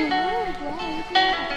有没有